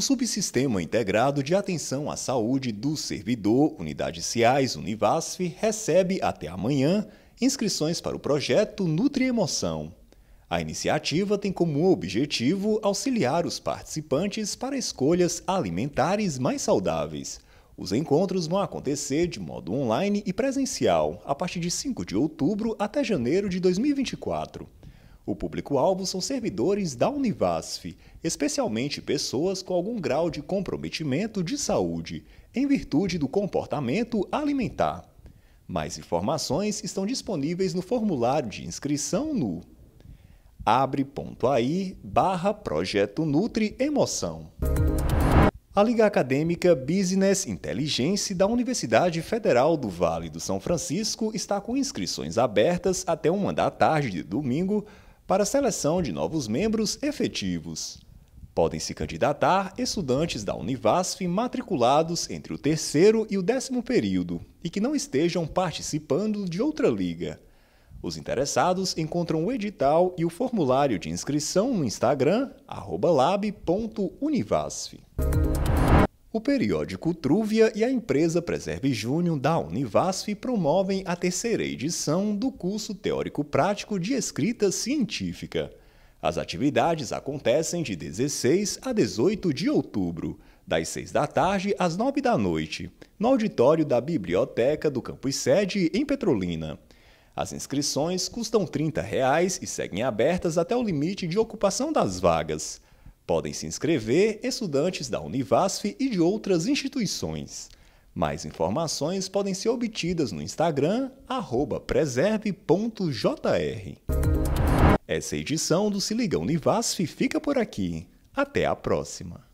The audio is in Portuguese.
Subsistema Integrado de Atenção à Saúde do Servidor Unidade CIAS Univasf recebe até amanhã inscrições para o projeto Nutriemoção. A iniciativa tem como objetivo auxiliar os participantes para escolhas alimentares mais saudáveis. Os encontros vão acontecer de modo online e presencial a partir de 5 de outubro até janeiro de 2024. O público-alvo são servidores da Univasf, especialmente pessoas com algum grau de comprometimento de saúde, em virtude do comportamento alimentar. Mais informações estão disponíveis no formulário de inscrição no abre.ai barra Projeto Nutri Emoção. A Liga Acadêmica Business Intelligence da Universidade Federal do Vale do São Francisco está com inscrições abertas até uma da tarde de domingo para seleção de novos membros efetivos. Podem se candidatar estudantes da Univasf matriculados entre o terceiro e o décimo período e que não estejam participando de outra liga. Os interessados encontram o edital e o formulário de inscrição no Instagram lab.univasf. O periódico Trúvia e a empresa Preserve Júnior da Univasf promovem a terceira edição do curso teórico-prático de escrita científica. As atividades acontecem de 16 a 18 de outubro, das 6 da tarde às 9 da noite, no auditório da Biblioteca do Campus Sede, em Petrolina. As inscrições custam 30 reais e seguem abertas até o limite de ocupação das vagas. Podem se inscrever estudantes da Univasf e de outras instituições. Mais informações podem ser obtidas no Instagram preserve.jr. Essa edição do Se Liga Univasf fica por aqui. Até a próxima!